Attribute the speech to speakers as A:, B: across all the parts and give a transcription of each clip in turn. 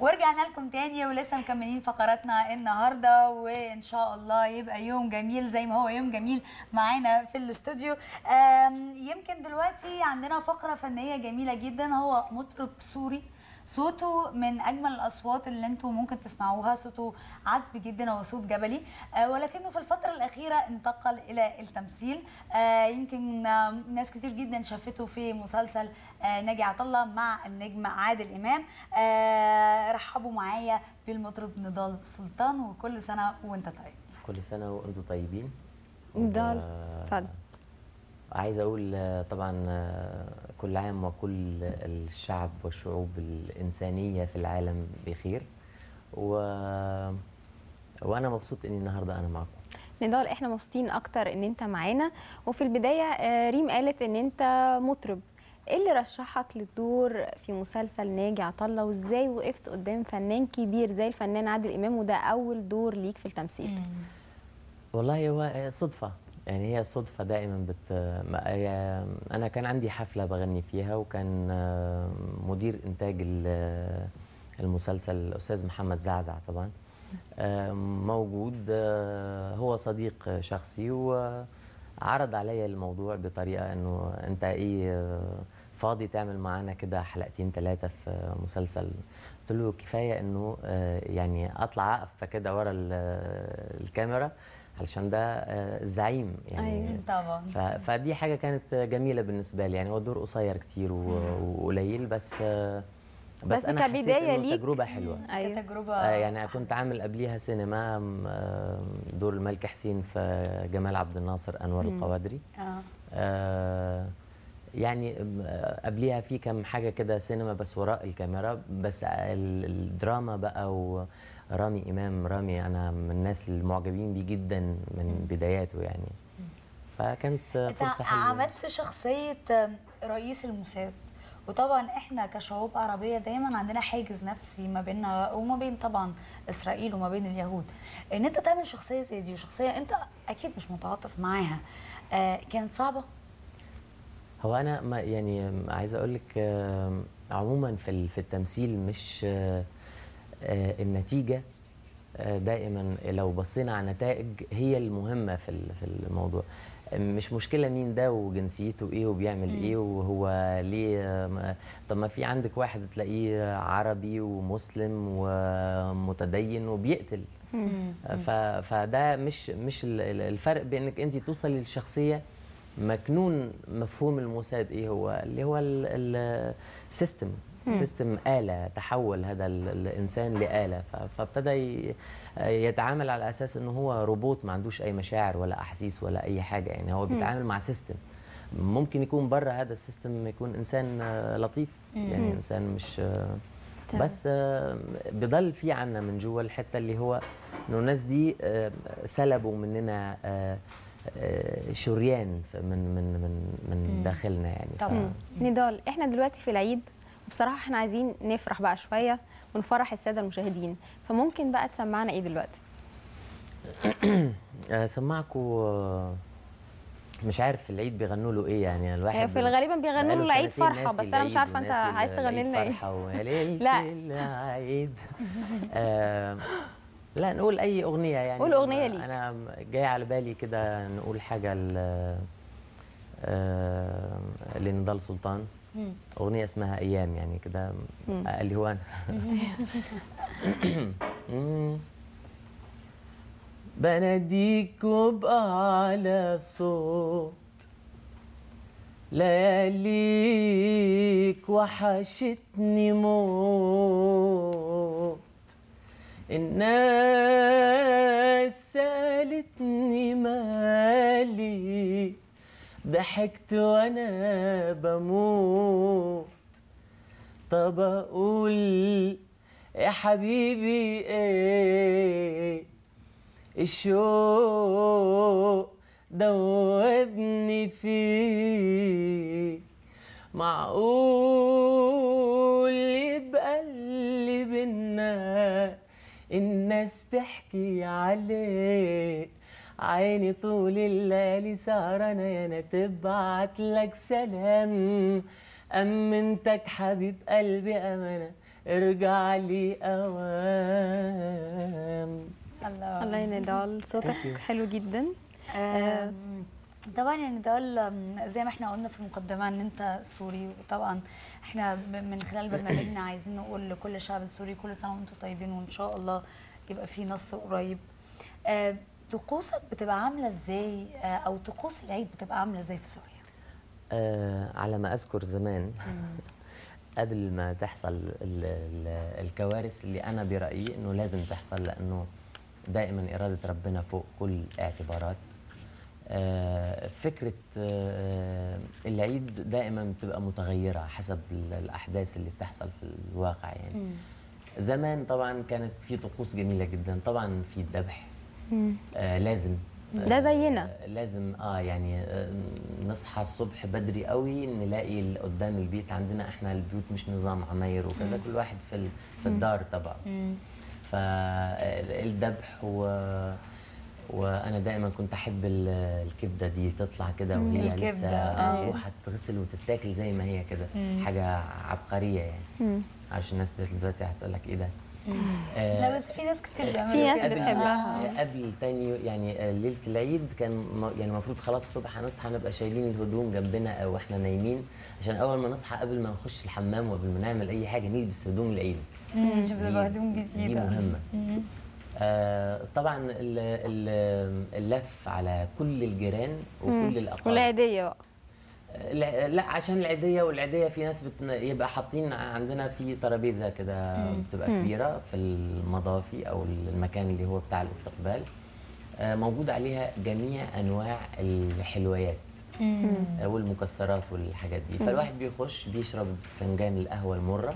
A: ورجعنا لكم تاني ولسه مكملين فقراتنا النهارده وإن شاء الله يبقى يوم جميل زي ما هو يوم جميل معانا في الاستوديو. يمكن دلوقتي عندنا فقرة فنية جميلة جدا هو مطرب سوري. صوته من أجمل الأصوات اللي أنتم ممكن تسمعوها. صوته عذب جدا هو صوت جبلي. آه، ولكنه في الفترة الأخيرة انتقل إلى التمثيل. آه، يمكن آه، ناس كتير جدا شافته في مسلسل ناجي عطا الله مع النجم عادل إمام. رحبوا معايا بالمطرب نضال سلطان وكل سنة وانت طيب.
B: كل سنة وأنتم طيبين.
C: نضال، اتفضل.
B: عايز أقول آه، طبعا آه، كل عام وكل الشعب والشعوب الإنسانية في العالم بخير. و... وأنا مبسوط إني النهارده أنا معكم.
C: نضال إحنا مبسوطين أكتر إن أنت معانا. وفي البداية آه، ريم قالت إن أنت مطرب. إيه اللي رشحك للدور في مسلسل ناجي عطا الله وإزاي وقفت قدام فنان كبير زي الفنان عادل إمام وده أول دور ليك في التمثيل؟
B: والله هو صدفة يعني هي الصدفة دائما بت أنا كان عندي حفلة بغني فيها وكان مدير إنتاج ال- المسلسل الأستاذ محمد زعزع طبعا. موجود آه، هو صديق شخصي وعرض علي الموضوع بطريقة إنه أنت إيه آه، فاضي تعمل معانا كده حلقتين ثلاثة في مسلسل. قلت له كفاية إنه آه، يعني أطلع أقف كده ورا ال- الكاميرا علشان ده آه، الزعيم يعني.
C: أيوة.
A: طبعا.
B: فدي حاجة كانت جميلة بالنسبة لي يعني. هو الدور قصير كتير وقليل بس آه، بس,
C: بس أنا
B: إنه
C: ليك-
B: تجربة
C: حلوة.
A: كتجربة
B: آه يعني كنت عامل قبليها سينما آه، دور الملك حسين في جمال عبد الناصر انور
C: مم.
B: القوادري.
A: آه.
B: آه يعني قبليها في كم حاجة كده سينما بس وراء الكاميرا بس ال- الدراما بقى ورامي إمام رامي أنا من الناس المعجبين بيه جدا من بداياته يعني. فكانت
A: أنت
B: فرصة حلوة.
A: عملت شخصية رئيس الموساد. وطبعا إحنا كشعوب عربية دايما عندنا حاجز نفسي ما بيننا وما بين طبعا إسرائيل وما بين اليهود. إن أنت تعمل شخصية زي دي وشخصية أنت أكيد مش متعاطف معاها آه كانت صعبة؟
B: هو أنا ما يعني عايز أقول لك آه، عموما في في التمثيل مش آه، آه، النتيجة دائما لو بصينا على نتائج هي المهمة في في الموضوع. مش مشكلة مين ده وجنسيته إيه وبيعمل إيه وهو ليه طب ما في عندك واحد تلاقيه عربي ومسلم ومتدين وبيقتل. ف... فده مش مش ال- ال- الفرق بانك انت توصلي لشخصية مكنون مفهوم الموساد إيه هو؟ اللي هو ال system system آلة تحول هذا ال- الإنسان لآلة. فابتدى يتعامل على أساس إنه هو روبوت ما عندوش أي مشاعر ولا أحاسيس ولا أي حاجة. يعني هو بيتعامل مع system ممكن يكون بره هذا ال system يكون إنسان لطيف. يعني إنسان مش. بس آه، بضل في عنا من جوا الحتة اللي هو إنه الناس دي آه، سلبوا مننا آه، شريان ف- من من من من داخلنا يعني. ف-
A: طبعاً.
C: نضال إحنا دلوقتي في العيد بصراحة إحنا عايزين نفرح بقى شوية ونفرح السادة المشاهدين. فممكن بقى تسمعنا إيه دلوقتي؟
B: آه، سمعكوا آه، مش عارف العيد بيغنوا له إيه يعني. الواحد
C: في الغالبا بيغنوا له العيد
B: فرحة
C: بس أنا مش عارفة
B: أنت
C: عايز تغني لنا
B: إيه. فرحة.
C: لا.
B: العيد. آه، لا نقول أي أغنية يعني
C: قول أغنية ليك.
B: أنا جاي على بالي كده نقول حاجة ل آه، لنضال سلطان
A: مم.
B: أغنية اسمها أيام يعني كده اللي هو أنا. بناديك وبأعلى صوت لياليك وحشتني موت الناس سألتني مالي ضحكت وأنا بموت. طب أقول يا حبيبي إيه؟ الشوق دوبني فيه. معقول الناس تحكي عليه عيني طول الليالي سهرانة يا أنا تبعت لك سلام. أمنتك حبيب قلبي أمانة ارجع لي أوام.
A: الله.
C: الله يا نضال صوتك. حلو جدا.
A: طبعا نضال آم، زي ما إحنا قلنا في المقدمة إن أنت سوري وطبعا إحنا من خلال برنامجنا عايزين نقول لكل الشعب السوري كل سنة وأنتم طيبين وإن شاء الله يبقى في نصر قريب. آه، طقوسك بتبقى عاملة إزاي؟ آه، أو طقوس العيد بتبقى عاملة إزاي في سوريا؟
B: آه على ما أذكر زمان قبل ما تحصل ال ال الكوارث اللي أنا برأيي إنه لازم تحصل لأنه دائما إرادة ربنا فوق كل اعتبارات. فكرة آه العيد دائما بتبقى متغيرة حسب ال- الأحداث اللي بتحصل في الواقع يعني. زمان طبعا كانت في طقوس جميلة جدا. طبعا في الذبح. آه لازم.
C: ده زينا.
B: آه لازم آه يعني آه نصحى الصبح بدري قوي نلاقي قدام البيت عندنا إحنا البيوت مش نظام عماير وكذا. كل واحد في في الدار تبعه فالذبح و وأنا دائما كنت أحب ال- الكبدة دي تطلع كده وهي لسه
A: آه.
B: مفتوحه تتغسل وتتاكل زي ما هي كده حاجة عبقرية يعني عشان الناس دلوقتي هتقول لك إيه ده آه،
A: لا بس في ناس كتير بيعملوا
C: في ناس. بتحبها.
A: آه.
B: قبل تاني يعني آه، ليلة العيد كان يعني المفروض خلاص الصبح هنصحى نبقى شايلين الهدوم جنبنا أو إحنا نايمين عشان أول ما نصحى قبل ما نخش الحمام وقبل ما نعمل أي حاجة نلبس هدوم العيد دي-
A: بتبقى هدوم
B: دي
A: جديدة
B: مهمة
A: مم.
B: آه طبعا ال- ال- اللف على كل الجيران وكل الأقارب.
C: والعيدية بقى.
B: لا لا، عشان العيدية والعيدية في ناس بتن... يبقى حاطين عندنا في ترابيزة كده بتبقى كبيرة في المضافي أو المكان اللي هو بتاع الاستقبال. آه، موجود عليها جميع أنواع الحلويات. والمكسرات والحاجات دي. فالواحد بيخش بيشرب فنجان القهوة المرة.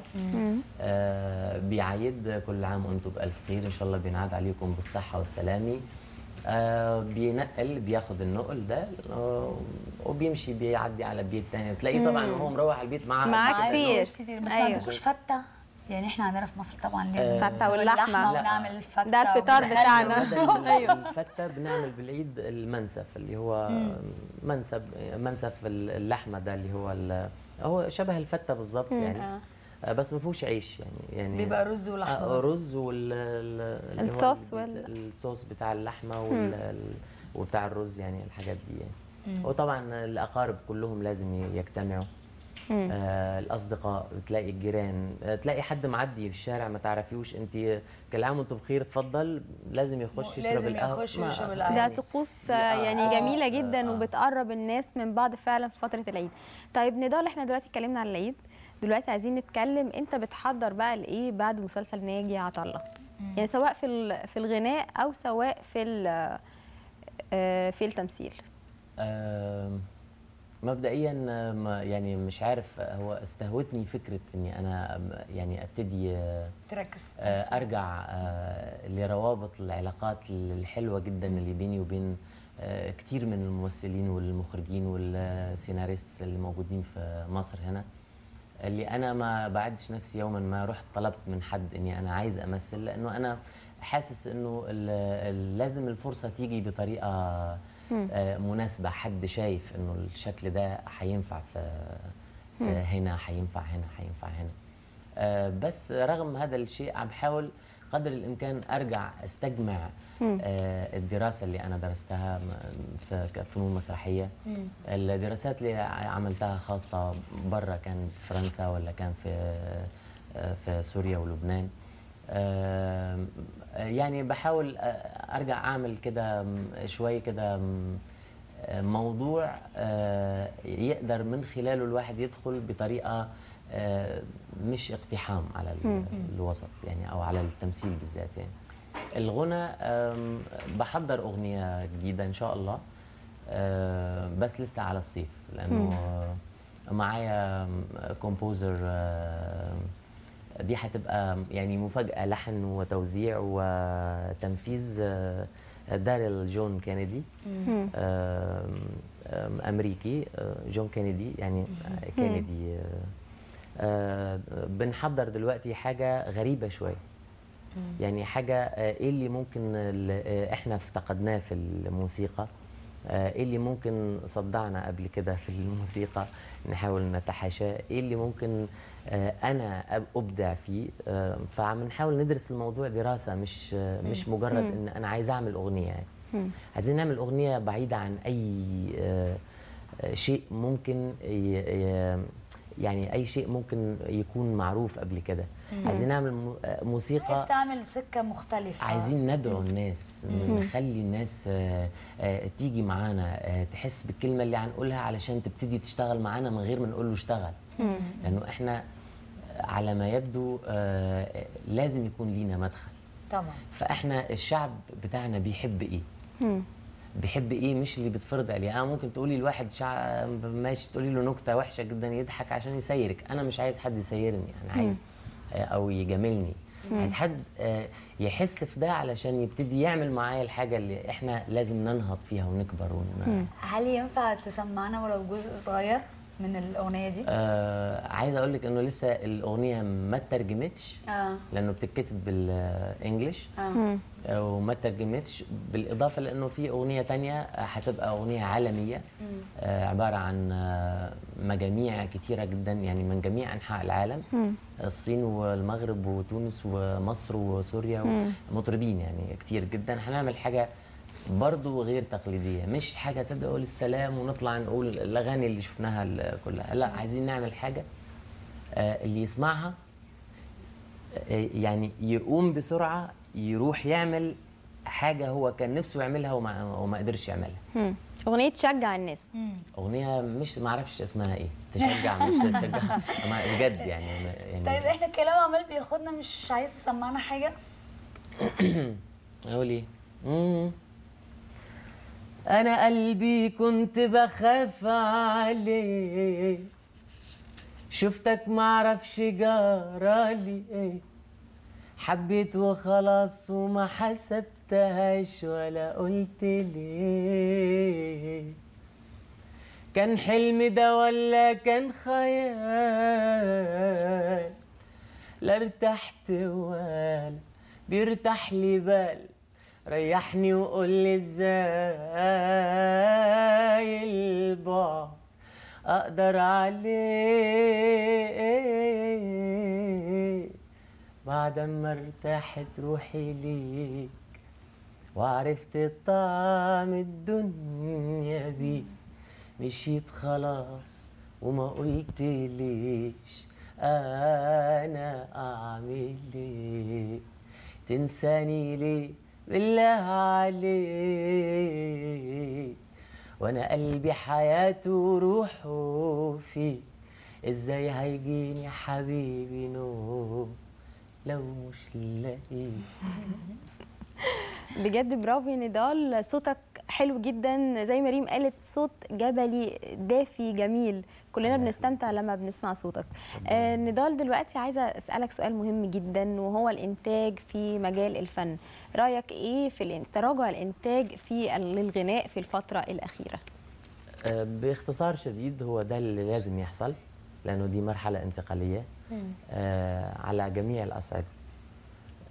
B: آه بيعيد كل عام وأنتم بألف خير. إن شاء الله بينعاد عليكم بالصحة والسلامة. آه بينقل بياخد النقل ده آه وبيمشي بيعدي على بيت تاني. تلاقيه طبعا وهو مروح على البيت معاه
C: معاه كتير.
A: كتير بس
C: أيوة.
A: ما عندكوش فته يعني إحنا عندنا في مصر طبعا لازم
B: آه،
C: فتة واللحمة.
A: اللحمة
C: لا.
A: ونعمل الفتة
C: ده الفطار. بتاعنا. أيوة.
B: الفتة بنعمل بالعيد المنسف اللي هو منسف منسف اللحمة ده اللي هو هو شبه الفتة بالظبط يعني
C: آه.
B: آه، بس ما فيهوش عيش يعني يعني
A: بيبقى رز ولحمة
B: آه،. رز وال ال- اللي هو
C: الصوص
B: بتاع اللحمة وال وبتاع الرز يعني الحاجات دي يعني وطبعا الأقارب كلهم لازم يجتمعوا آه الأصدقاء تلاقي الجيران آه تلاقي حد معدي في الشارع ما تعرفيوش انت كل عام وأنتم بخير اتفضل لازم يخش يشرب
A: لازم
B: القهوة.
A: يخش
B: ما-
A: ويشرب
C: ده. طقوس يعني
B: آه، جميلة
C: جدا
B: آه.
C: وبتقرب الناس من بعض فعلا في فترة العيد. طيب نضال إحنا دلوقتي اتكلمنا عن العيد دلوقتي عايزين نتكلم انت بتحضر بقى لإيه بعد مسلسل ناجي عطا الله؟ يعني سواء في ال- في الغناء أو سواء في ال- آه، في التمثيل.
B: آم، مبدئيا ما- يعني مش عارف هو استهوتني فكرة إني أنا يعني أبتدي
A: تركز في
B: آه،
A: التمثيل.
B: أرجع آه، لروابط العلاقات الحلوة جدا اللي بيني وبين آه، كتير من الممثلين والمخرجين والسيناريست اللي موجودين في مصر هنا اللي أنا ما بعدش نفسي يوما ما رحت طلبت من حد إني أنا عايز أمثل لأنه أنا حاسس إنه لازم الفرصة تيجي بطريقة مناسبة. حد شايف إنه الشكل ده هينفع في في هنا هينفع هنا هينفع هنا. آه، بس رغم هذا الشيء عم بحاول قدر الإمكان أرجع أستجمع آه، الدراسة اللي أنا درستها في كفنون مسرحية. الدراسات اللي عملتها خاصة برا كان في فرنسا ولا كان في آه، في سوريا ولبنان. آه، يعني بحاول أرجع أعمل كده م- شوي كده موضوع آه، يقدر من خلاله الواحد يدخل بطريقة آه، مش اقتحام على ال- الوسط يعني أو على التمثيل بالذات يعني. الغنى بحضر أغنية جديدة إن شاء الله آه، بس لسه على الصيف لأنه معايا كومبوزر دي هتبقى يعني مفاجأة لحن وتوزيع وتنفيذ آه، داريل جون كينيدي. أمريكي آه، جون كينيدي يعني آه، كينيدي بنحضر دلوقتي حاجة غريبة شوية. يعني حاجة إيه اللي ممكن إحنا افتقدناه في الموسيقى؟ إيه اللي ممكن صدعنا قبل كده في الموسيقى؟ نحاول نتحاشاه. إيه اللي ممكن آه، أنا أبدع فيه؟ آه، فعم نحاول ندرس الموضوع دراسة مش آه، مش مجرد إن أنا عايز أعمل أغنية يعني. عايزين نعمل أغنية بعيدة عن أي آه، آه، شيء ممكن يعني أي شيء ممكن يكون معروف قبل كده. عايزين نعمل آه، موسيقى.
A: عايز تعمل سكة مختلفة.
B: عايزين ندعو الناس نخلي الناس آه، آه، تيجي معانا تحس بالكلمة اللي هنقولها علشان تبتدي تشتغل معانا من غير ما نقول له اشتغل. لأنه إحنا على ما يبدو لازم يكون لينا مدخل.
A: طبعا.
B: فإحنا الشعب بتاعنا بيحب إيه؟
C: مم.
B: بيحب إيه؟ مش اللي بتفرض عليه. أنا ممكن تقولي لواحد شع... ماشي تقولي له نكتة وحشة جدا يضحك عشان يسيرك. أنا مش عايز حد يسيرني أنا عايز آه، أو يجاملني. عايز حد آه، يحس في ده علشان يبتدي يعمل معايا الحاجة اللي إحنا لازم ننهض فيها ونكبر ون...
A: هل ينفع تسمعنا ولو جزء صغير؟ من الأغنية دي؟
B: آه عايز أقول لك إنه لسه الأغنية ما اترجمتش
A: آه.
B: لأنه بتتكتب بالانجلش
A: آه.
B: وما ترجمتش بالإضافة لأنه في أغنية تانية هتبقى أغنية عالمية. آه، عبارة عن آه، مجاميع كتيرة جدا يعني من جميع أنحاء العالم. الصين والمغرب وتونس ومصر وسوريا مطربين يعني كتير جدا. هنعمل حاجة برضو غير تقليدية مش حاجة تدعو للسلام ونطلع نقول الأغاني اللي شفناها كلها لا عايزين نعمل حاجة آه، اللي يسمعها يعني يقوم بسرعة يروح يعمل حاجة هو كان نفسه يعملها وما, وما قدرش يعملها.
C: مم. أغنية تشجع الناس.
B: أغنية مش ما أعرفش اسمها إيه. تشجع مش تشجع. ما- بجد يعني يعني
A: طيب إحنا الكلام عمال بياخدنا مش عايز تسمعنا
B: حاجة؟ أقول إيه؟ أنا قلبي كنت بخاف عليه. شفتك معرفش جرالي إيه حبيت وخلاص وما حسبتهاش ولا قلت ليه. كان حلم ده ولا كان خيال؟ لا ارتحت ولا بيرتاح لي بال ريحني وقول لي إزاي البعد؟ أقدر عليه بعد ما ارتاحت روحي ليك وعرفت طعم الدنيا بيك. مشيت خلاص وما قلت ليش أنا أعمل إيه؟ تنساني ليه؟ بالله عليك وأنا قلبي حياته وروحه فيه. إزاي هيجيني حبيبي نوم لو مش لاقيه؟
C: بجد برافو يا نضال صوتك حلو جدا. زي ما ريم قالت صوت جبلي دافي جميل. كلنا بنستمتع لما بنسمع صوتك. آه نضال دلوقتي عايزة أسألك سؤال مهم جدا وهو الإنتاج في مجال الفن. رأيك إيه في تراجع الإنتاج في الغناء في الفترة الأخيرة؟
B: آه، باختصار شديد هو ده اللي لازم يحصل لأنه دي مرحلة انتقالية. آه على جميع الأصعدة.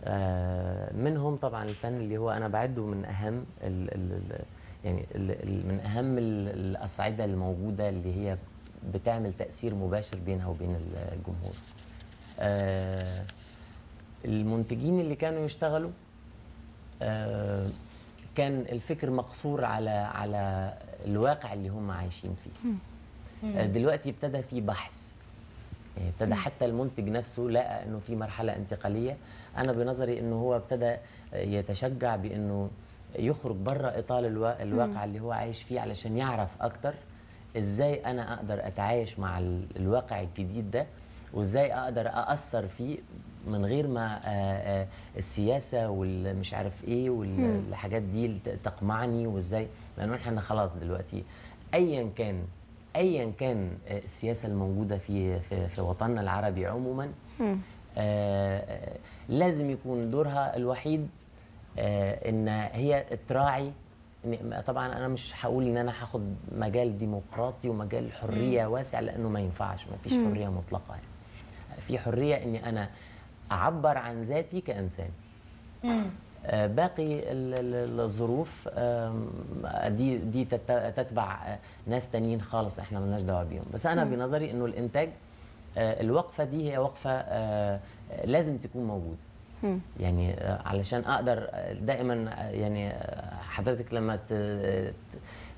B: آه منهم طبعا الفن اللي هو أنا بعده من أهم ال ال ال يعني ال ال من أهم ال- الأصعدة الموجودة اللي هي بتعمل تأثير مباشر بينها وبين الجمهور. آه المنتجين اللي كانوا يشتغلوا آه، كان الفكر مقصور على على الواقع اللي هم عايشين فيه. آه، دلوقتي ابتدى في بحث. يعني ابتدى حتى المنتج نفسه لقى إنه في مرحلة انتقالية. أنا بنظري إنه هو ابتدى يتشجع بإنه يخرج بره إطار الوا- الواقع اللي هو عايش فيه علشان يعرف أكتر. إزاي أنا أقدر اتعايش مع ال- الواقع الجديد ده وازاي أقدر اأثر فيه من غير ما آه، آه، السياسة والمش عارف إيه والحاجات دي تقمعني وازاي. لأنه إحنا خلاص دلوقتي ايا كان ايا كان آه، السياسة الموجودة في في, في وطننا العربي عموما آه، لازم يكون دورها الوحيد آه، إن هي تراعي طبعا أنا مش هقول إن أنا هاخد مجال ديمقراطي ومجال حرية واسع لأنه ما ينفعش ما فيش حرية مطلقة يعني. في حرية إني أنا أعبر عن ذاتي كإنسان. آه، باقي ال- ال- الظروف دي دي تت- تتبع آه، ناس تانيين خالص إحنا ملناش دعوة بيهم. بس أنا بنظري إنه الإنتاج آه، الوقفة دي هي وقفة لازم تكون
C: موجودة.
B: يعني علشان أقدر دائما يعني حضرتك لما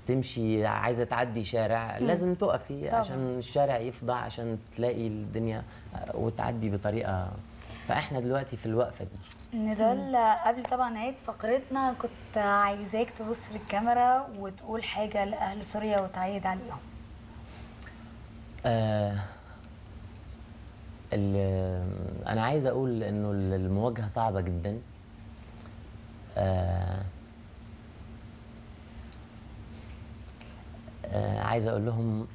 B: تمشي عايزة تعدي شارع لازم تقفي
A: طبعاً.
B: عشان الشارع يفضى عشان تلاقي الدنيا وتعدي بطريقة. فإحنا دلوقتي في الوقفة دي.
A: نضال قبل طبعا نهايه فقرتنا كنت عايزاك تبص للكاميرا وتقول حاجة لأهل سوريا وتعيد عليهم.
B: آه ال- أنا عايز أقول إنه المواجهة صعبة جدا. آه آه عايز أقول لهم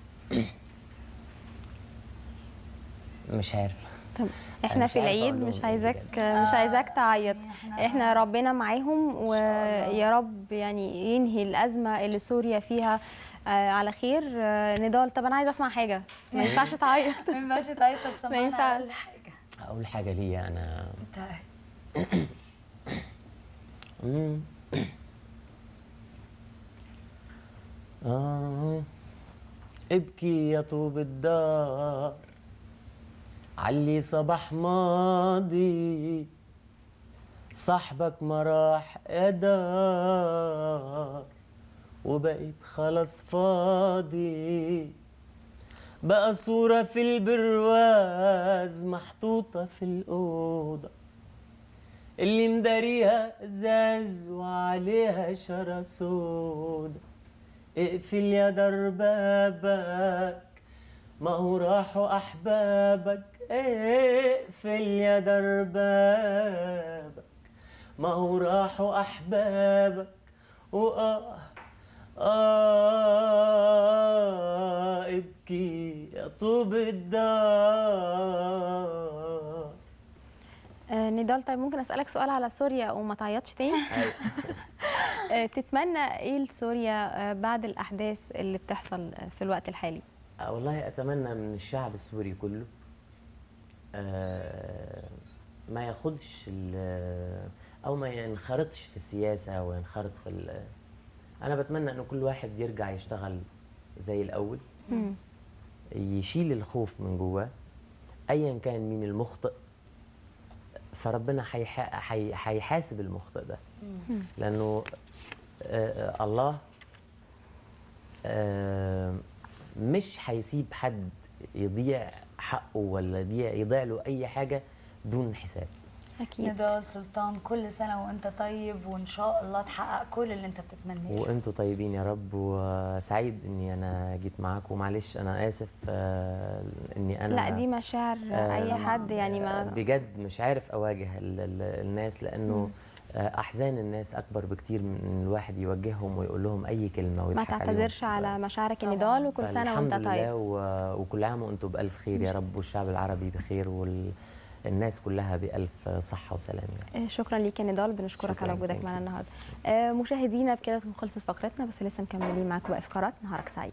B: مش عارف
C: طب
B: إحنا
C: في العيد مش
B: إيه
C: عايزاك
B: بجد.
C: مش عايزاك تعيط
A: إحنا-
C: إحنا ربنا معاهم. ويا رب يعني ينهي الأزمة اللي سوريا فيها آه، على خير آه، نضال طب أنا عايزة أسمع حاجة ما ينفعش تعيط
A: ما ينفعش تعيط طب سمعنا
C: ينفعش.
A: أقل حاجة
B: أقول حاجة ليا أنا
A: انت
B: مم. آه. ابكي يا طوب الدار. علي صباح ماضي صاحبك ما راح دار وبقيت خلاص فاضي. بقى صورة في البرواز محطوطة في الأوضة. اللي مداريها أزاز وعليها شرى سودا اقفل يا دار بابك ما هو راحوا أحبابك. اقفل يا دار بابك ما هو راحوا أحبابك. واه آه ابكي يا طوب الدار.
C: آه، نضال طيب ممكن أسألك سؤال على سوريا وما تعيطش تاني؟ تتمنى إيه لسوريا آه، بعد الأحداث اللي بتحصل آه، في الوقت الحالي
B: آه، والله أتمنى من الشعب السوري كله آه، ما ياخدش أو ما ينخرطش في السياسة وينخرط في أنا بتمنى إنه كل واحد يرجع يشتغل زي
C: الأول.
B: يشيل الخوف من جواه ايا كان مين المخطئ فربنا حيحاسب المخطئ ده. لأنه آه، آه، الله آه، مش هيسيب حد يضيع حقه ولا يضيع يضيع له أي حاجة دون حساب.
C: أكيد.
A: نضال سلطان كل سنة وأنت طيب وإن شاء الله تحقق كل اللي أنت بتتمناه.
B: وأنتوا طيبين يا رب وسعيد إني أنا جيت معاكم. ومعلش أنا آسف آه، إني أنا
C: لا دي مشاعر أي
B: آه،
C: حد يعني ما
B: بجد مش عارف أواجه ال- ال- الناس لأنه آه، أحزان الناس أكبر بكتير من الواحد يوجههم ويقول لهم أي كلمة
C: ما
B: ويضحك عليهم.
C: تعتذرش على مشاعرك. النضال وكل
B: سنة
C: وأنت طيب
B: لله و- وكل عام وأنتم بألف خير يا رب والشعب العربي بخير والناس كلها بألف صحة وسلام يعني.
C: شكرا ليك يا نضال بنشكرك على وجودك معنا. النهارده آه، مشاهدينا بكده تكون خلصت فقرتنا بس لسه مكملين معاكم باقي فقرات نهارك سعيد